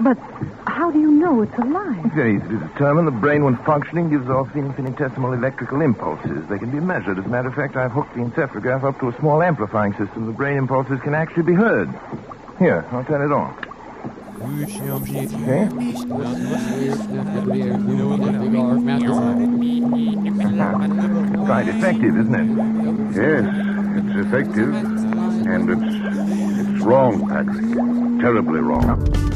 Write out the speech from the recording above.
But how do you know it's alive? It's very easy to determine. The brain, when functioning, gives off infinitesimal electrical impulses. They can be measured. As a matter of fact, I've hooked the encephalograph up to a small amplifying system. The brain impulses can actually be heard. Here, I'll turn it on. Okay? Quite effective, isn't it? Yes, it's effective. And it's it's wrong, Patrick. Terribly wrong.